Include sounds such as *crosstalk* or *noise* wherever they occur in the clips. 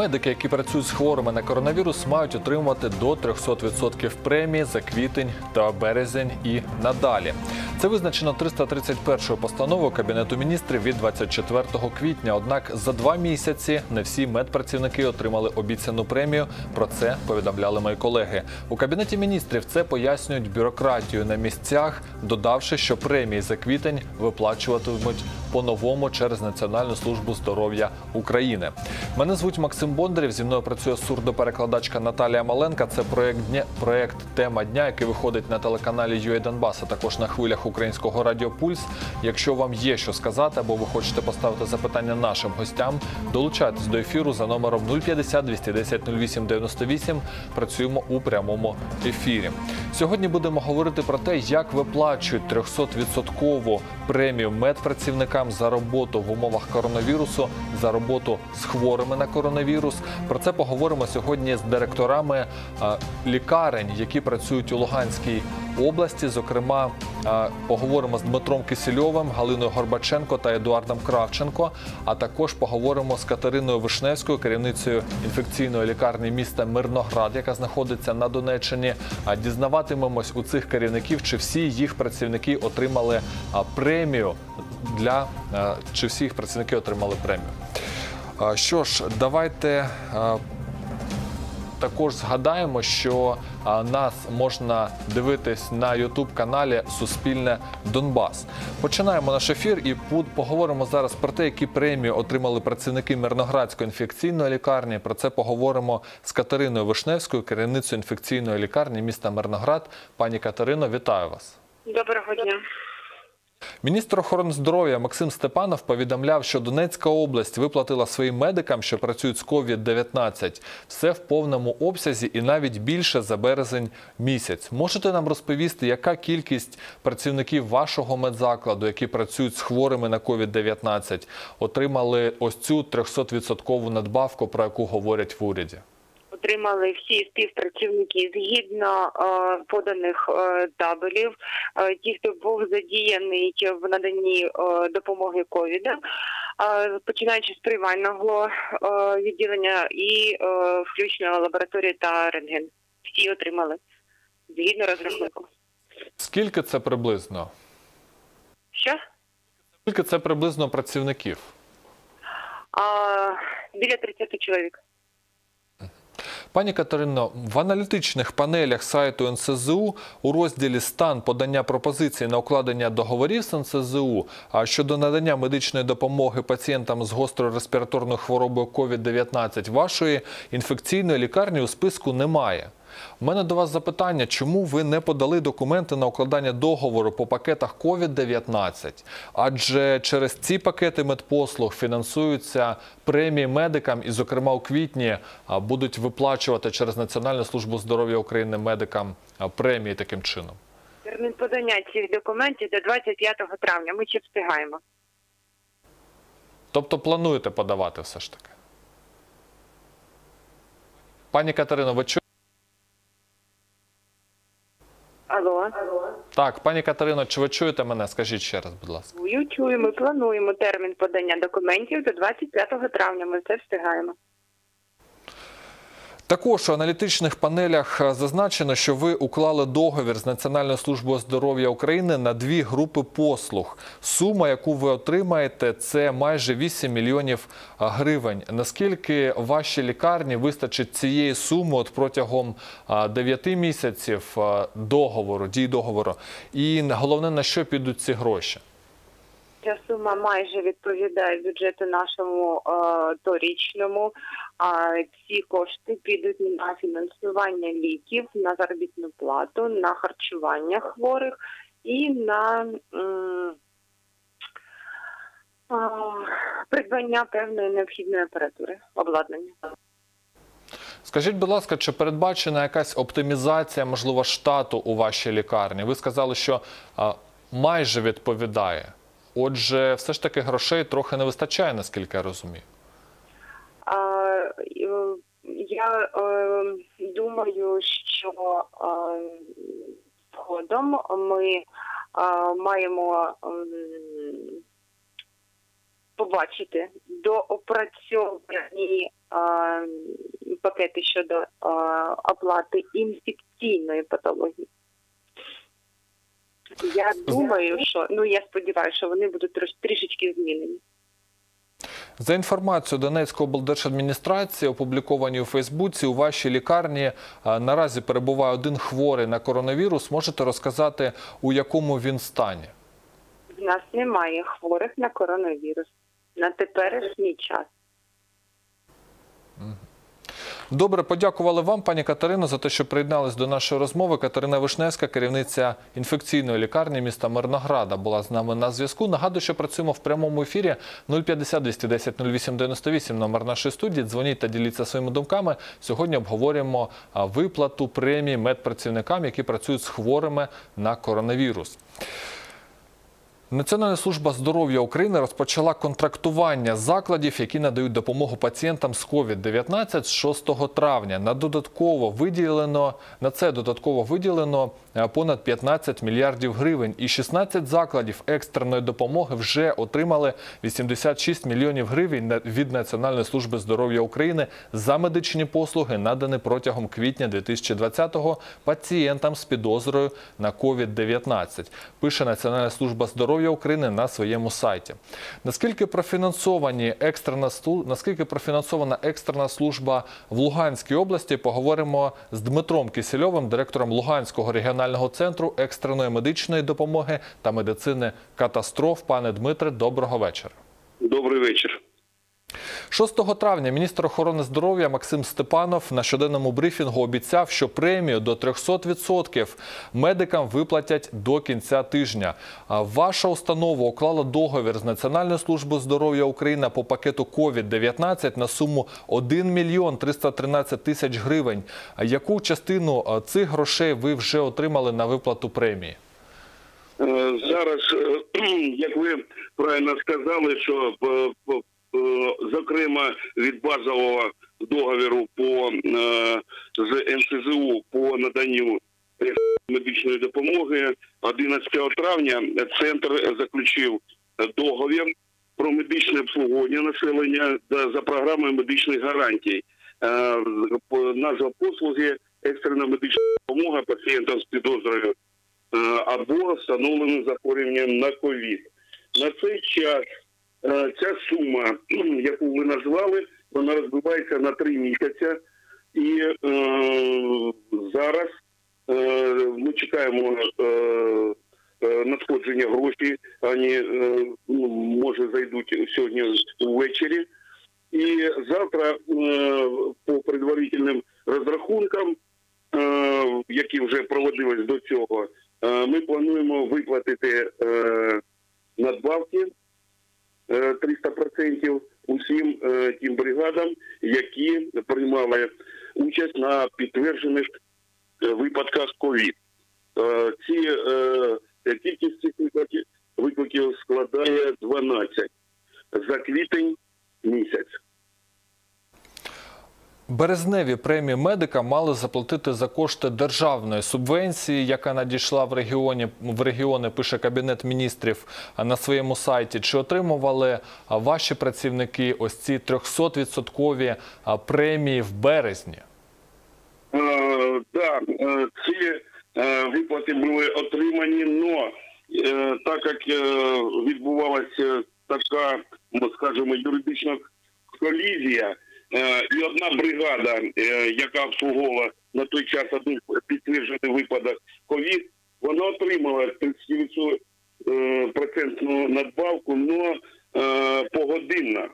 Медики, які працюють з хворими на коронавірус, мають отримувати до 300% премії за квітень та березень і надалі. Це визначено 331 постановою Кабінету міністрів від 24 квітня. Однак за два місяці не всі медпрацівники отримали обіцяну премію. Про це повідомляли мої колеги. У кабінеті міністрів це пояснюють бюрократію на місцях, додавши, що премії за квітень виплачуватимуть по-новому через Національну службу здоров'я України. Мене звуть Максим Бондарів. Зі мною працює сурдоперекладачка Наталія Маленка. Це проект дня проект Тема дня, який виходить на телеканалі UA Донбас, а також на хвилях українського радіо Пульс. Якщо вам є що сказати, або ви хочете поставити запитання нашим гостям, долучайтесь до ефіру за номером 050 210 08 98. Працюємо у прямому ефірі. Сьогодні будемо говорити про те, як виплачують 300% премію медпрацівникам за роботу в умовах коронавірусу, за роботу з хворими на коронавірус. Про це поговоримо сьогодні з директорами е, лікарень, які працюють у Луганській області. Зокрема, е, поговоримо з Дмитром Кисельовим, Галиною Горбаченко та Едуардом Кравченко. А також поговоримо з Катериною Вишневською, керівницею інфекційної лікарні міста Мирноград, яка знаходиться на Донеччині. А Дізнаватимемось у цих керівників, чи всі їх працівники отримали премію для е, чи всі їх працівники отримали премію. Що ж, давайте також згадаємо, що нас можна дивитись на Ютуб каналі Суспільне Донбас. Починаємо наш ефір і поговоримо зараз про те, які премії отримали працівники Мирноградської інфекційної лікарні. Про це поговоримо з Катериною Вишневською, керівницею інфекційної лікарні міста Мирноград. Пані Катерино, вітаю вас. Доброго дня. Міністр охорони здоров'я Максим Степанов повідомляв, що Донецька область виплатила своїм медикам, що працюють з COVID-19, все в повному обсязі і навіть більше за березень місяць. Можете нам розповісти, яка кількість працівників вашого медзакладу, які працюють з хворими на COVID-19, отримали ось цю 300% надбавку, про яку говорять в уряді? Отримали всі співпрацівники згідно е, поданих е, табелів. Е, ті, хто був задіяний в наданні е, допомоги ковіда, е, починаючи з приймального е, відділення і е, включно лабораторії та рентген. Всі отримали згідно розрахунку. Скільки це приблизно? Що? Скільки це приблизно працівників? А, біля 30 чоловік. Пані Катерино, в аналітичних панелях сайту НСЗУ у розділі Стан подання пропозицій на укладення договорів з НСЗУ щодо надання медичної допомоги пацієнтам з гострою респіраторною хворобою COVID-19 вашої інфекційної лікарні у списку немає. У мене до вас запитання, чому ви не подали документи на укладання договору по пакетах COVID-19? Адже через ці пакети медпослуг фінансуються премії медикам, і, зокрема, у квітні будуть виплачувати через Національну службу здоров'я України медикам премії таким чином. Термін подання цих документів до 25 травня. Ми ще встигаємо. Тобто плануєте подавати все ж таки? Пані Катерино, ви чуєте? Алло. Так, пані Катерино, чи ви чуєте мене? Скажіть ще раз, будь ласка. Чую. Ми плануємо термін подання документів до 25 травня. Ми це встигаємо. Також у аналітичних панелях е, зазначено, що ви уклали договір з Національною службою здоров'я України на дві групи послуг. Сума, яку ви отримаєте, це майже 8 мільйонів е, гривень. Наскільки вашій лікарні вистачить цієї суми от протягом 9 місяців е, договору, дій договору? І головне, на що підуть ці гроші? Ця сума майже відповідає бюджету нашому е, торічному. А ці кошти підуть на фінансування ліків, на заробітну плату, на харчування хворих і на придбання певної необхідної апаратури обладнання. Скажіть, будь ласка, чи передбачена якась оптимізація, можливо, штату у вашій лікарні? Ви сказали, що а, майже відповідає. Отже, все ж таки грошей трохи не вистачає, наскільки я розумію. А, е, Я е, думаю, що е, згодом ми е, маємо м, побачити доопрацьовані а, пакети щодо а, оплати інфекційної патології. Я думаю, що ну я сподіваюся, що вони будуть трош, трішечки змінені. За інформацією Донецької облдержадміністрації, опубліковані у Фейсбуці, у вашій лікарні наразі перебуває один хворий на коронавірус. Можете розказати, у якому він стані? В нас немає хворих на коронавірус на теперішній час. Добре, подякували вам, пані Катерино, за те, що приєднались до нашої розмови. Катерина Вишневська, керівниця інфекційної лікарні міста Мирнограда, була з нами на зв'язку. Нагадую, що працюємо в прямому ефірі 050 210 08 98, номер нашої студії. Дзвоніть та діліться своїми думками. Сьогодні обговорюємо виплату премії медпрацівникам, які працюють з хворими на коронавірус. Національна служба здоров'я України розпочала контрактування закладів, які надають допомогу пацієнтам з COVID-19 з 6 травня. На додатково виділено на це додатково виділено понад 15 мільярдів гривень, і 16 закладів екстреної допомоги вже отримали 86 мільйонів гривень від Національної служби здоров'я України за медичні послуги, надані протягом квітня 2020-го пацієнтам з підозрою на COVID-19. Пише Національна служба здоров'я України на своєму сайті. Наскільки профінансовані екстрена наскільки профінансована екстрена служба в Луганській області, поговоримо з Дмитром Кисельовим, директором Луганського регіонального центру екстреної медичної допомоги та медицини катастроф. Пане Дмитре, доброго вечора. Добрий вечір. 6 травня міністр охорони здоров'я Максим Степанов на щоденному брифінгу обіцяв, що премію до 300% медикам виплатять до кінця тижня. Ваша установа уклала договір з Національною службою здоров'я України по пакету COVID-19 на суму 1 мільйон 313 тисяч гривень. Яку частину цих грошей ви вже отримали на виплату премії? Е, Зараз, е, *clears throat* як ви правильно сказали, що е, зокрема від базового договіру по е, з НСЗУ по наданню медичної допомоги 11 травня центр заключив договір про медичне обслуговування населення за програмою медичних гарантій. Е, Назва послуги екстрена медична допомога пацієнтам з підозрою е, або встановленим захворюванням на ковід. На цей час е, ця сума, *clears throat* яку ви назвали, вона розбивається на три місяці, і е, зараз е, ми чекаємо е, е, надходження грошей. Вони е, ну, може зайдуть сьогодні ввечері. І завтра е, по предварительним розрахункам, е, які вже проводились до цього, е, ми плануємо виплатити е, надбавки е, 300% усім е, тим бригадам, які приймали участь на підтверджених е, випадках ковід. Е, Ці е, кількість цих випадків викликів складає 12 за квітень місяць. Березневі премії медика мали заплатити за кошти державної субвенції, яка надійшла в регіоні в регіони. Пише кабінет міністрів на своєму сайті. Чи отримували ваші працівники ось ці 300-відсоткові премії в березні? Е, да, е, ці е, виплати були отримані, але так як е, відбувалася така, ну, скажімо, юридична колізія, е, і одна бригада, е, яка обслуговувала на той час один підтверджений випадок ковід, вона отримала 30% е, процентну надбавку, але погодинно.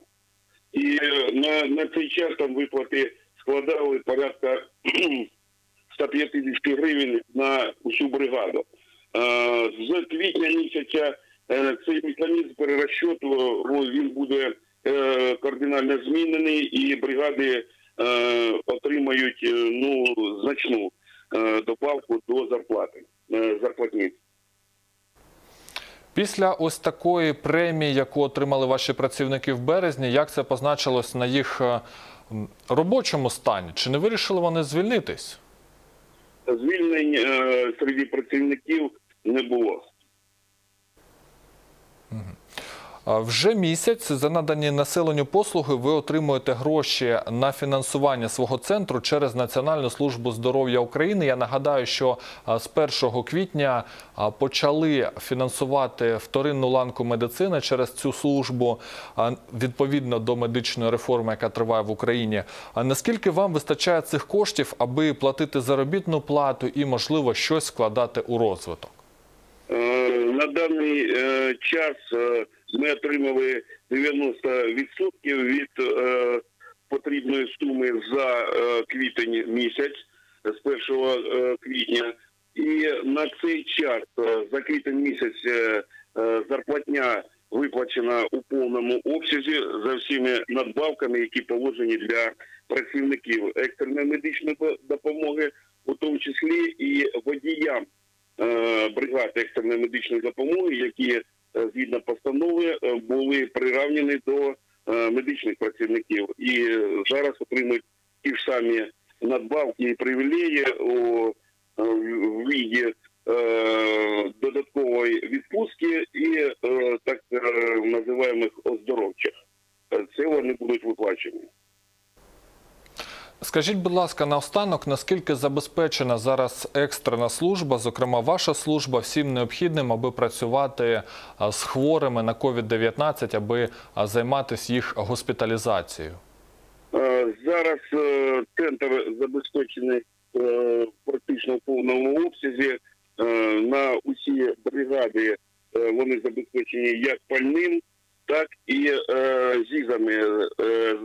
І е, на, на цей час там виплати складали порядка 150 гривень на усю бригаду. Е, З квітня місяця е, цей механізм перерозчету о, він буде е, кардинально змінений, і бригади е, отримають е, ну значну е, добавку до зарплати е, зарплатні. Після ось такої премії, яку отримали ваші працівники в березні, як це позначилось на їх е, робочому стані? Чи не вирішили вони звільнитись? Звільнень е, серед працівників не було. А Вже місяць за надані населенню послуги ви отримуєте гроші на фінансування свого центру через Національну службу здоров'я України. Я нагадаю, що з 1 квітня почали фінансувати вторинну ланку медицини через цю службу відповідно до медичної реформи, яка триває в Україні. Наскільки вам вистачає цих коштів, аби платити заробітну плату і, можливо, щось вкладати у розвиток? Е, На даний е, час е, ми отримали 90% від е, потрібної суми за е, квітень місяць з 1 е, квітня. І на цей час е, за квітень місяць е, е, зарплатня виплачена у повному обсязі за всіми надбавками, які положені для працівників екстреної медичної допомоги, у тому числі і водіям бригад екстреної медичної допомоги, які згідно постанови е, були приравнені до е, медичних працівників і е, зараз отримують ті ж самі надбавки і привілеї у е, віді е, додаткової відпустки і е, так е, називаємих оздоровчих. Е, Це вони будуть виплачені. Скажіть, будь ласка, наостанок, наскільки забезпечена зараз екстрена служба, зокрема ваша служба, всім необхідним, аби працювати з хворими на COVID-19, аби а, займатися їх госпіталізацією? Е, Зараз е, центр забезпечений е, практично в повному обсязі. Е, На усі бригади е, вони забезпечені як пальним, так і е, зізами, е,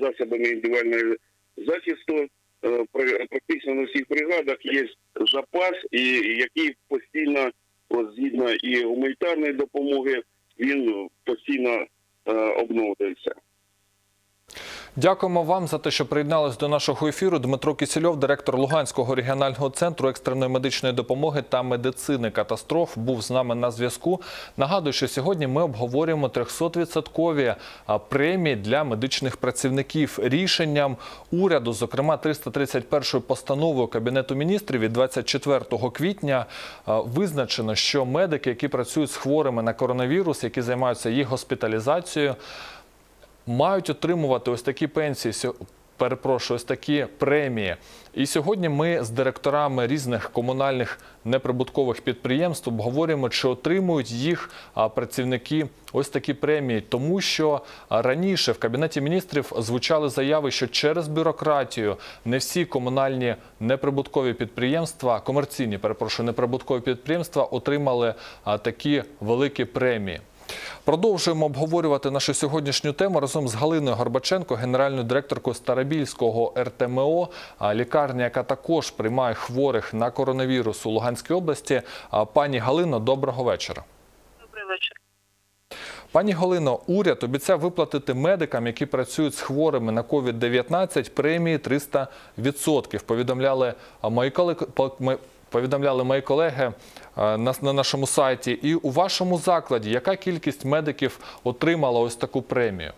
засобами індивідуального захисту. Е, Практично на всіх бригадах є запас, і який постійно, от, згідно і гуманітарної допомоги, він постійно е, обновлюється. Дякуємо вам за те, що приєднались до нашого ефіру. Дмитро Кісільов, директор Луганського регіонального центру екстреної медичної допомоги та медицини катастроф, був з нами на зв'язку. Нагадую, що сьогодні ми обговорюємо 300-відсоткові премії для медичних працівників. Рішенням уряду, зокрема 331 постановою Кабінету міністрів від 24 квітня, визначено, що медики, які працюють з хворими на коронавірус, які займаються їх госпіталізацією, мають отримувати ось такі пенсії. Перепрошую, ось такі премії. І сьогодні ми з директорами різних комунальних неприбуткових підприємств обговорюємо, чи отримують їх працівники ось такі премії, тому що раніше в кабінеті міністрів звучали заяви, що через бюрократію не всі комунальні неприбуткові підприємства, комерційні, перепрошую, неприбуткові підприємства отримали такі великі премії. Продовжуємо обговорювати нашу сьогоднішню тему разом з Галиною Горбаченко, генеральною директоркою Старобільського РТМО, лікарня, яка також приймає хворих на коронавірус у Луганській області. Пані Галино, доброго вечора. Добрий вечір. Пані Галино, уряд обіцяв виплатити медикам, які працюють з хворими на COVID-19, премії 300%. Повідомляли мої колеги. Повідомляли мої колеги на, на нашому сайті. І у вашому закладі яка кількість медиків отримала ось таку премію?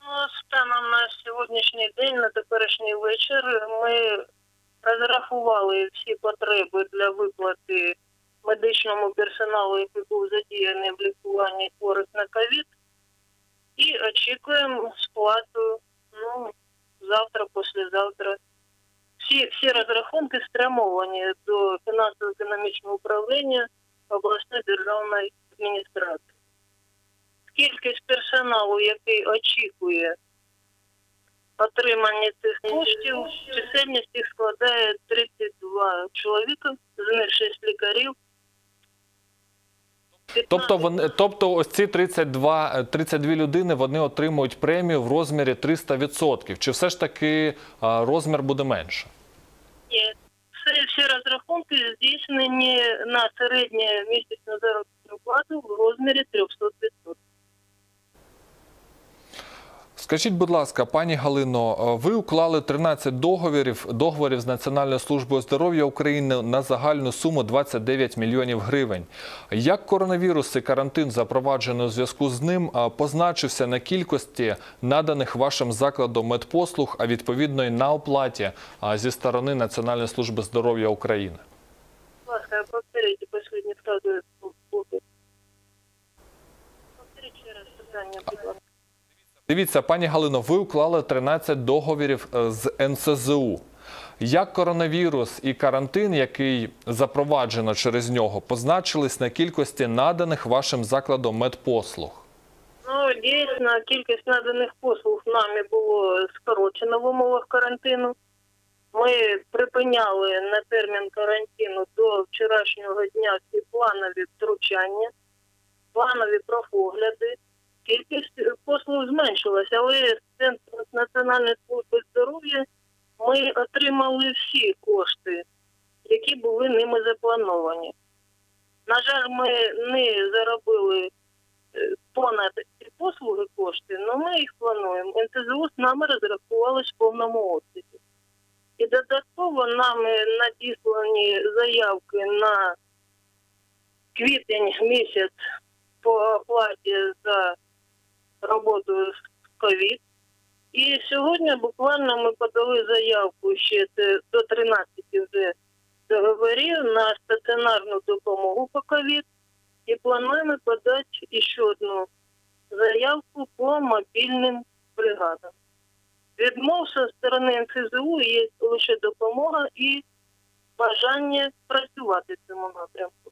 Ну, станом на сьогоднішній день, на теперішній вечір, ми розрахували всі потреби для виплати медичному персоналу, який був задіяний в лікуванні хворих на ковід, і очікуємо сплату ну, завтра, післязавтра. Всі, всі розрахунки спрямовані до фінансово-економічного управління обласної державної адміністрації кількість персоналу, який очікує отримання цих коштів, чисельність їх складає 32 чоловіка, з них 6 лікарів. Тобто вони, тобто ось ці 32, е, 32 людини вони отримують премію в розмірі 300%. Чи все ж таки розмір буде менше? Ні. Всі, всі розрахунки здійснені на середню місячну заробітну плату в розмірі 300%. Скажіть, будь ласка, пані Галино, ви уклали 13 договорів, договорів з Національною службою здоров'я України на загальну суму 29 мільйонів гривень. Як коронавірус і карантин, запроваджений у зв'язку з ним, позначився на кількості наданих вашим закладом медпослуг, а відповідно і на оплаті зі сторони Національної служби здоров'я України? Будь ласка, повторите последнюю фразу. питання, будь ласка. Дивіться, пані Галино, ви уклали 13 договірів е, з НСЗУ. Як коронавірус і карантин, який запроваджено через нього, позначились на кількості наданих вашим закладом медпослуг? Ну, дійсно, кількість наданих послуг нами було скорочено в умовах карантину. Ми припиняли на термін карантину до вчорашнього дня всі планові втручання, планові профогляди. Кількість е, послуг зменшилася, але з Центру Національної служби здоров'я ми отримали всі кошти, які були ними заплановані. На жаль, ми не заробили е, понад ці послуги кошти, але ми їх плануємо. НТЗУ з нами розрахувалось в повному обсязі. І додатково нами надіслані заявки на квітень місяць по оплаті за роботу з ковід. І сьогодні буквально ми подали заявку ще до 13 вже договорів на стаціонарну допомогу по ковід і плануємо подати ще одну заявку по мобільним бригадам. Відмов зі сторони НСЗУ є лише допомога і бажання працювати в цьому напрямку.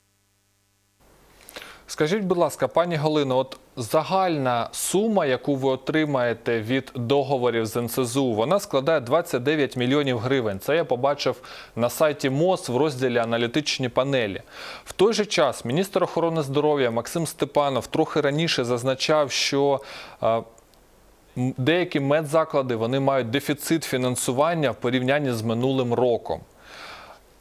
Скажіть, будь ласка, пані Галино, от загальна сума, яку ви отримаєте від договорів з НСЗУ, вона складає 29 мільйонів гривень. Це я побачив на сайті МОЗ в розділі аналітичні панелі. В той же час міністр охорони здоров'я Максим Степанов трохи раніше зазначав, що е, деякі медзаклади вони мають дефіцит фінансування в порівнянні з минулим роком.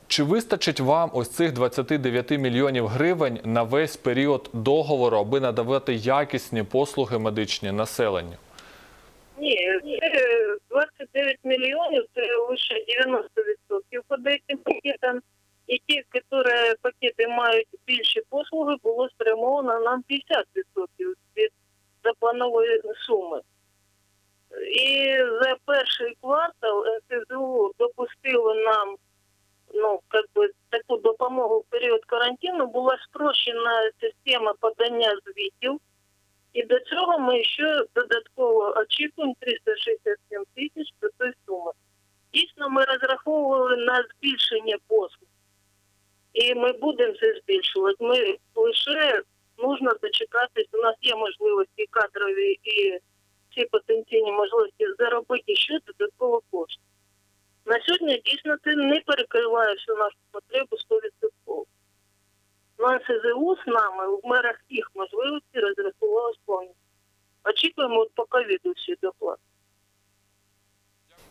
Чи вистачить вам ось цих 29 мільйонів гривень на весь період договору, аби надавати якісні послуги медичні населенню? Ні, це 29 мільйонів це лише 90% по деяким пакетам. І ті, які пакети мають більші послуги, було спрямовано нам 50% від запланованої суми. І за перший квартал НСЗУ допустило нам ну, как бы, таку допомогу в період карантину, була спрощена система подання звітів. І до цього ми ще додатково очікуємо 367 тисяч цієї суми. Дійсно, ми розраховували на збільшення послуг. І ми будемо це збільшувати. Ми лише нужно дочекатись. У нас є можливості кадрові і всі потенційні можливості заробити ще додатково кошти. На сьогодні дійсно ти не перекриваєш нашу потребу 100%. На СЗУ з нами в мерах їх можливості розрахувалось повністю. Очікуємо от по ковіду всі доплати.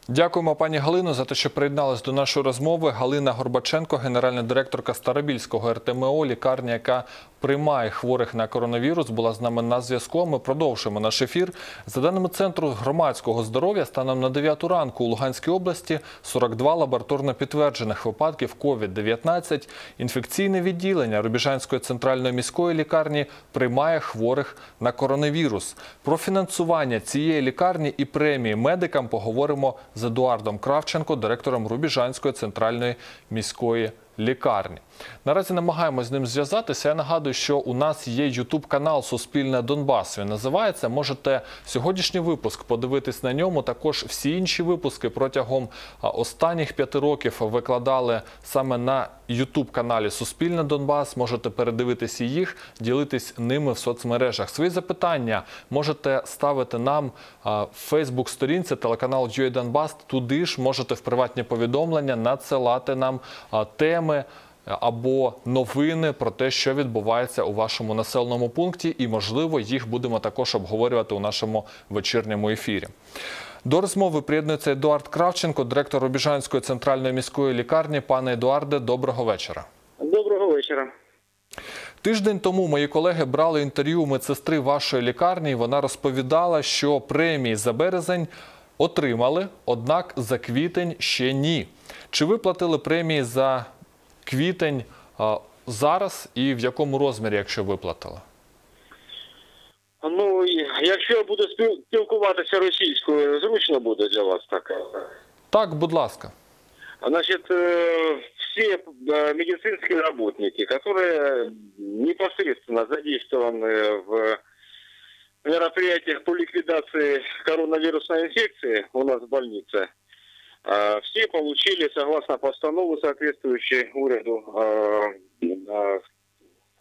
Дякуємо, пані Галино, за те, що приєдналась до нашої розмови. Галина Горбаченко, генеральна директорка Старобільського РТМО, лікарня, яка приймає хворих на коронавірус, була з нами на зв'язку. Ми продовжуємо наш ефір. За даними Центру громадського здоров'я, станом на 9 ранку у Луганській області 42 лабораторно підтверджених випадків COVID-19. Інфекційне відділення Рубіжанської центральної міської лікарні приймає хворих на коронавірус. Про фінансування цієї лікарні і премії медикам поговоримо з Едуардом Кравченко, директором Рубіжанської центральної міської лікарні. Наразі намагаємося з ним зв'язатися. Я нагадую, що у нас є ютуб канал Суспільне Донбас. Він називається. Можете сьогоднішній випуск подивитись на ньому. Також всі інші випуски протягом останніх п'яти років викладали саме на ютуб каналі Суспільне Донбас. Можете передивитися їх, ділитись ними в соцмережах. Свої запитання можете ставити нам в Фейсбук-сторінці телеканал UA Донбас. Туди ж можете в приватні повідомлення надсилати нам теми або новини про те, що відбувається у вашому населеному пункті, і можливо їх будемо також обговорювати у нашому вечірньому ефірі. До розмови приєднується Едуард Кравченко, директор Рубіжанської центральної міської лікарні. Пане Едуарде, доброго вечора. Доброго вечора. Тиждень тому мої колеги брали інтерв'ю медсестри вашої лікарні. і Вона розповідала, що премії за березень отримали, однак за квітень ще ні. Чи ви платили премії за квітень а, зараз і в якому розмірі, якщо виплатили? Ну, і якщо я буду спіл- спілкуватися російською, зручно буде для вас так. Так, будь ласка. Значит, э, все э, медицинские работники, которые непосредственно задействованы в мероприятиях по ликвидации коронавирусной инфекции у нас в больнице э, все получили, согласно постанову соответствующей уряду, э, э,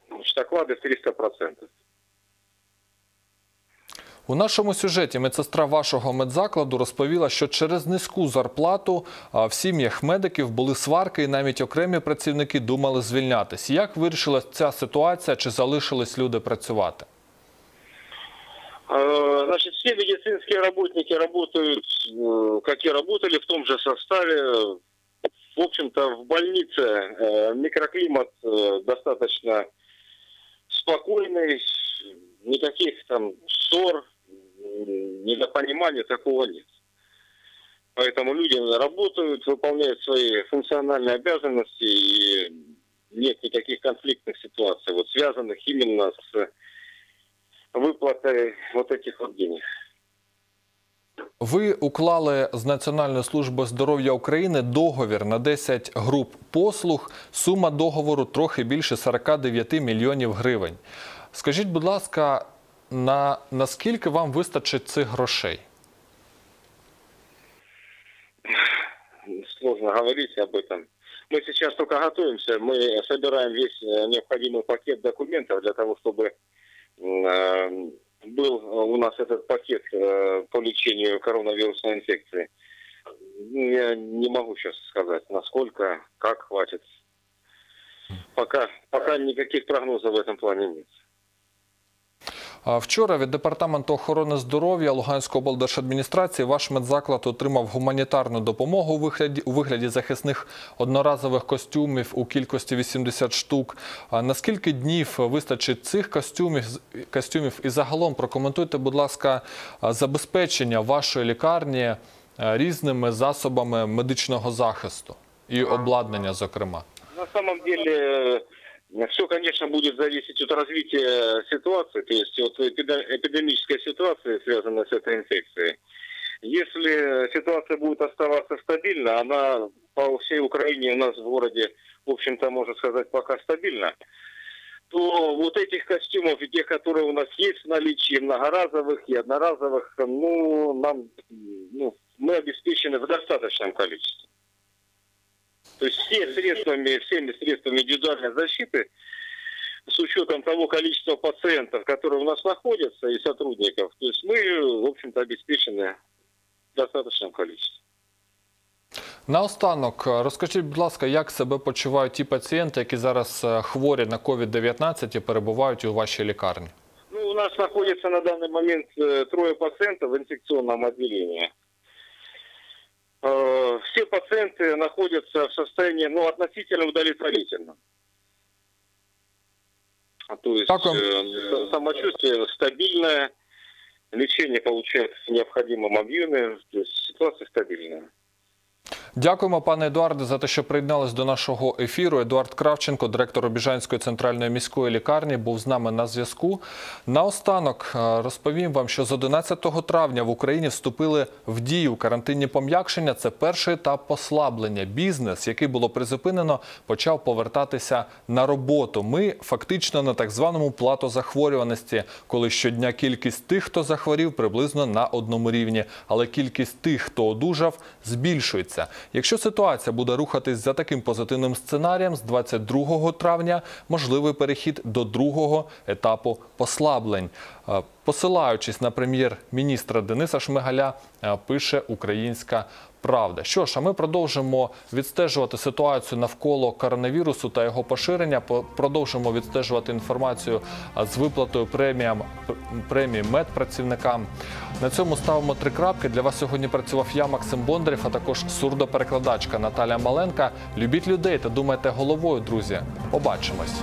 значит, оклады в 300%. У нашому сюжеті медсестра вашого медзакладу розповіла, що через низьку зарплату а, в сім'ях медиків були сварки, і навіть окремі працівники думали звільнятись. Як вирішилась ця ситуація? Чи залишились люди працювати? Э, Значит, все медицинские работники работают, э, как и работали, в том же составе. В общем-то, в больнице э, микроклимат э, достаточно спокойный, никаких там ссор, недопонимания такого нет. Поэтому люди работают, выполняют свои функциональные обязанности, и нет никаких конфликтных ситуаций, вот связанных именно с выплатой вот этих вот денег. Ви уклали з Національною службою здоров'я України договір на 10 груп послуг. Сума договору трохи більше 49 мільйонів гривень. Скажіть, будь ласка, на наскільки вам вистачить цих грошей? Сложно говорить об этом. Мы сейчас только готовимся, мы собираем весь э, необходимый пакет документов для того, чтобы м, э, был у нас этот пакет э, по лечению коронавирусной инфекции. Я не могу сейчас сказать, насколько, как хватит. Пока, пока никаких прогнозов в этом плане нет. Вчора від департаменту охорони здоров'я Луганської облдержадміністрації ваш медзаклад отримав гуманітарну допомогу у вигляді, у вигляді захисних одноразових костюмів у кількості 80 штук. Наскільки днів вистачить цих костюмів, костюмів? І загалом прокоментуйте, будь ласка, забезпечення вашої лікарні різними засобами медичного захисту і обладнання, зокрема. На самом деле, все, конечно, будет зависеть от развития ситуации, то есть от эпиде- эпидемической ситуации, связанной с этой инфекцией. Если ситуация будет оставаться стабильна, она по всей Украине у нас в городе, в общем-то, можно сказать, пока стабильна, то вот этих костюмов и тех, которые у нас есть в наличии, многоразовых и одноразовых, ну, нам, ну, мы обеспечены в достаточном количестве. То есть все средствами, всеми средствами индивидуальной защиты, с учетом того количества пациентов, которые у нас находятся, и сотрудников, то есть мы, в общем-то, обеспечены в достаточном количестве. Наостанок, е, розкажіть, будь ласка, як себе почувають ті пацієнти, які зараз е, хворі на COVID-19 і перебувають у вашій лікарні? Ну, у нас находится на данный момент э, трое пациентов в инфекционном отделении. Э, Все пациенты находятся в состоянии, ну, относительно удовлетворительном. А То есть э, самочувствие стабильное, лечение получают в необходимом объеме, то есть ситуация стабильная. Дякуємо, пане Едуарде, за те, що приєднались до нашого ефіру. Едуард Кравченко, директор Обіжанської центральної міської лікарні, був з нами на зв'язку. Наостанок е, розповім вам, що з 11 травня в Україні вступили в дію карантинні пом'якшення. Це перший етап послаблення. Бізнес, який було призупинено, почав повертатися на роботу. Ми фактично на так званому платозахворюваності, коли щодня кількість тих, хто захворів, приблизно на одному рівні, але кількість тих, хто одужав, збільшується. Якщо ситуація буде рухатись за таким позитивним сценарієм, з 22 травня можливий перехід до другого етапу послаблень. Е, Посилаючись на прем'єр-міністра Дениса Шмигаля, е, пише Українська Правда. Що ж, а ми продовжимо відстежувати ситуацію навколо коронавірусу та його поширення. По- Продовжимо відстежувати інформацію з виплатою преміям премії медпрацівникам. На цьому ставимо три крапки. Для вас сьогодні працював я, Максим Бондарєв, а також сурдоперекладачка Наталя Маленка. Любіть людей та думайте головою, друзі. Побачимось.